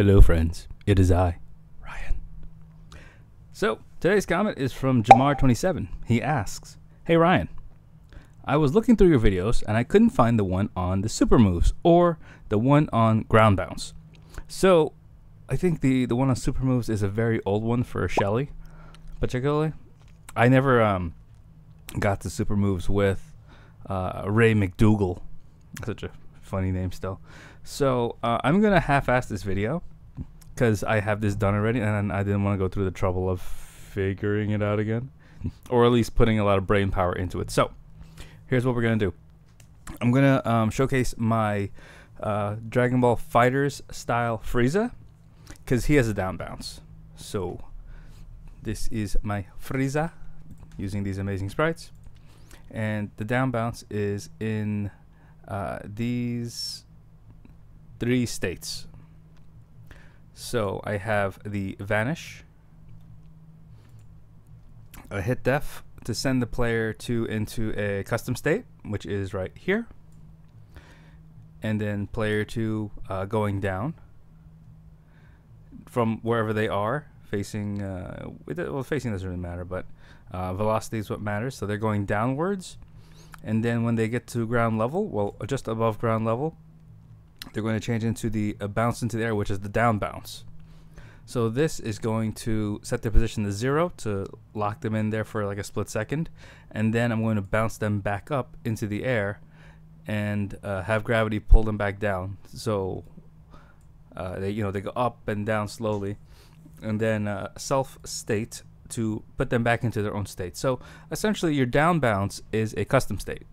Hello, friends. It is I, Ryon. So, today's comment is from Jamar27. He asks Hey, Ryon. I was looking through your videos and I couldn't find the one on the super moves or the one on ground bounce. So, I think the, the one on super moves is a very old one for Shelly, particularly. I never um, got the super moves with uh, Ray McDougal. Such a funny name still. So uh, I'm gonna half-ass this video because I have this done already, and I didn't want to go through the trouble of figuring it out again, or at least putting a lot of brain power into it. So here's what we're gonna do. I'm gonna um, showcase my uh, Dragon Ball FighterZ style Frieza because he has a down bounce. So this is my Frieza using these amazing sprites, and the down bounce is in uh, these three states. So I have the vanish, a hit def to send the player to into a custom state, which is right here, and then player two uh, going down from wherever they are facing. Uh, well, facing doesn't really matter, but uh, velocity is what matters. So they're going downwards, and then when they get to ground level, well, just above ground level, they're going to change into the uh, bounce into the air, which is the down bounce. So this is going to set their position to zero to lock them in there for like a split second, and then I'm going to bounce them back up into the air, and uh, have gravity pull them back down. So uh, they you know they go up and down slowly, and then uh, self state to put them back into their own state. So essentially, your down bounce is a custom state.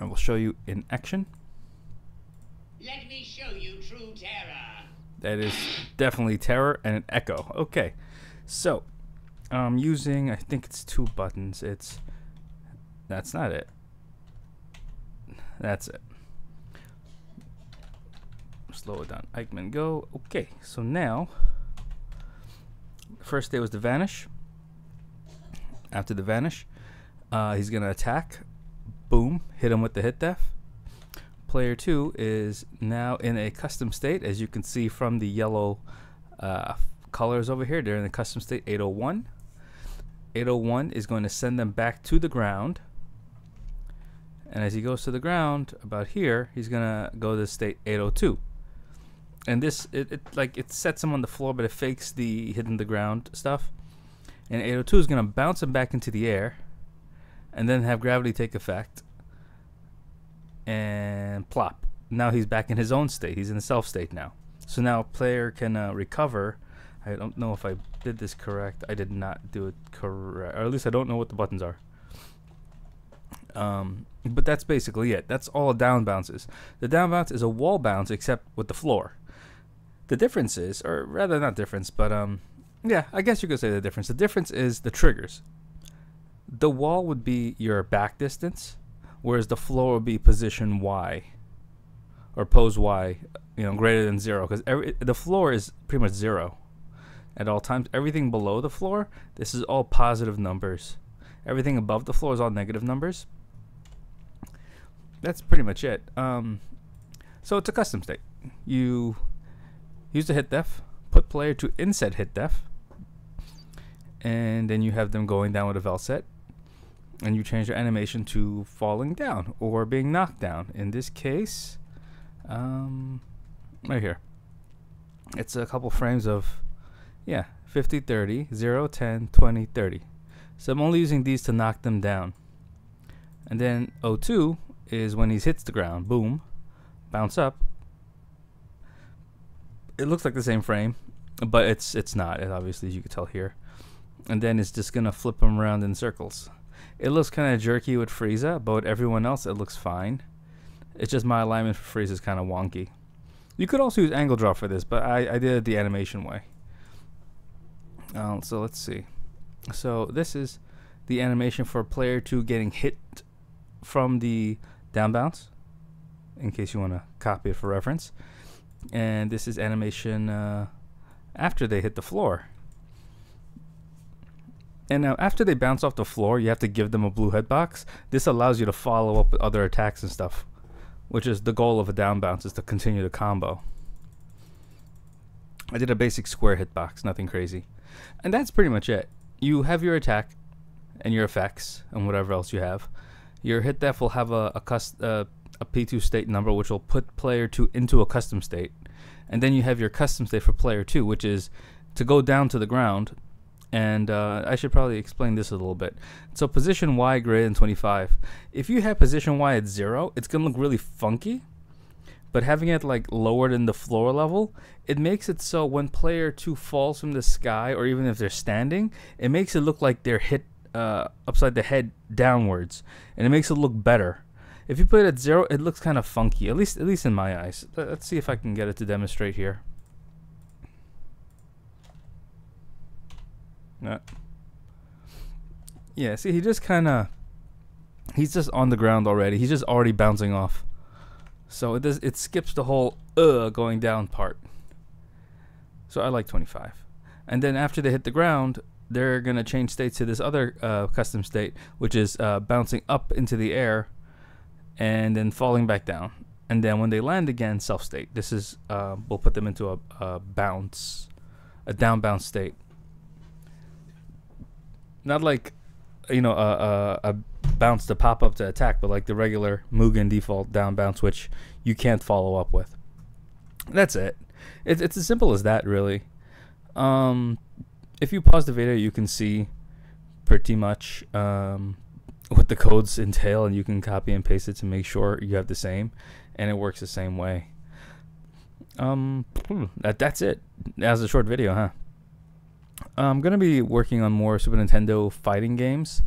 I will show you in action. Let me show you true terror. That is definitely terror and an echo. Okay, so I'm using, I think it's two buttons. It's, that's not it. That's it. Slow it down. Ikemen Go. Okay, so now, first day was the vanish. After the vanish, uh, he's going to attack. Boom, hit him with the hit def. Player 2 is now in a custom state as you can see from the yellow uh, colors over here. They're in the custom state 801 801 is going to send them back to the ground. And as he goes to the ground about here he's gonna go to state 802 and this it, it like it sets him on the floor but it fakes the hitting the ground stuff and 802 is gonna bounce him back into the air and then have gravity take effect and plop. Now he's back in his own state. He's in the self state now. So now player can uh, recover. I don't know if I did this correct. I did not do it correct, or at least I don't know what the buttons are. Um, but that's basically it. That's all a down bounce is. The down bounce is a wall bounce except with the floor. The difference is, or rather not difference, but um, yeah, I guess you could say the difference. The difference is the triggers. The wall would be your back distance, whereas the floor would be position Y or pose Y, you know, greater than zero because every the floor is pretty much zero at all times. Everything below the floor, this is all positive numbers. Everything above the floor is all negative numbers. That's pretty much it. Um, so it's a custom state. You use the hit def, put player to inset hit def, and then you have them going down with a vel set and you change your animation to falling down or being knocked down. In this case, um, right here, it's a couple frames of, yeah, 50, 30, 0, 10, 20, 30. So I'm only using these to knock them down. And then O2 is when he hits the ground, boom, bounce up. It looks like the same frame, but it's it's not. It obviously, as you can tell here. And then it's just gonna flip them around in circles. It looks kind of jerky with Frieza, but with everyone else, it looks fine. It's just my alignment for Frieza is kind of wonky. You could also use angle draw for this, but I, I did it the animation way. Uh, so let's see. So this is the animation for player 2 getting hit from the down bounce, in case you want to copy it for reference. And this is animation uh, after they hit the floor. And now, after they bounce off the floor, you have to give them a blue hitbox. This allows you to follow up with other attacks and stuff, which is the goal of a down bounce is to continue the combo. I did a basic square hitbox, nothing crazy. And that's pretty much it. You have your attack and your effects and whatever else you have. Your hit def will have a a, cust- uh, a P2 state number which will put player 2 into a custom state. And then you have your custom state for player 2 which is to go down to the ground. And uh, I should probably explain this a little bit. So position Y greater than 25. If you have position Y at 0, it's going to look really funky but having it like lower than the floor level, it makes it so when player two falls from the sky, or even if they're standing, it makes it look like they're hit uh, upside the head downwards, and it makes it look better. If you put it at zero, it looks kind of funky. At least, at least in my eyes. Let's see if I can get it to demonstrate here. Yeah. Yeah. See, he just kind of. He's just on the ground already. He's just already bouncing off. So it does it skips the whole uh going down part. So I like 25. And then after they hit the ground, they're gonna change states to this other uh, custom state, which is uh, bouncing up into the air, and then falling back down. And then when they land again, self state. This is uh, we'll put them into a, a bounce, a down bounce state. Not like, you know, a, a, a bounce to pop up to attack, but like the regular Mugen default down bounce, which you can't follow up with. That's it. It's it's as simple as that, really. Um, if you pause the video, you can see pretty much um, what the codes entail, and you can copy and paste it to make sure you have the same, and it works the same way. Um, hmm, that that's it. As a short video, huh? I'm gonna be working on more Super Nintendo fighting games.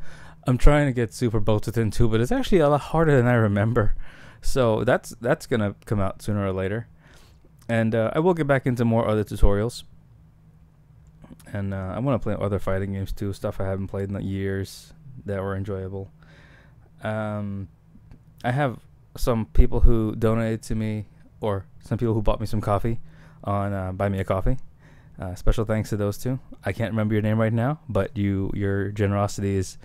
I'm trying to get Super Butoden 2, but it's actually a lot harder than I remember. So that's that's gonna come out sooner or later, and uh, I will get back into more other tutorials. And uh, I want to play other fighting games too, stuff I haven't played in years that were enjoyable. Um, I have some people who donated to me, or some people who bought me some coffee on uh, Buy Me a Coffee. Uh, special thanks to those two. I can't remember your name right now, but you your generosity is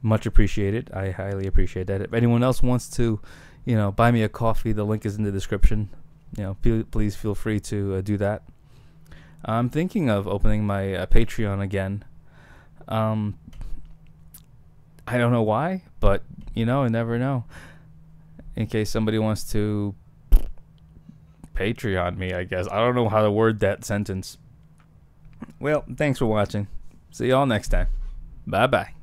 much appreciated. I highly appreciate that. If anyone else wants to, you know, buy me a coffee, the link is in the description. You know, please feel free to uh, do that. I'm thinking of opening my uh, Patreon again. Um, I don't know why, but you know, I never know. In case somebody wants to Patreon me, I guess. I don't know how to word that sentence. Well, thanks for watching. See y'all next time. Bye bye.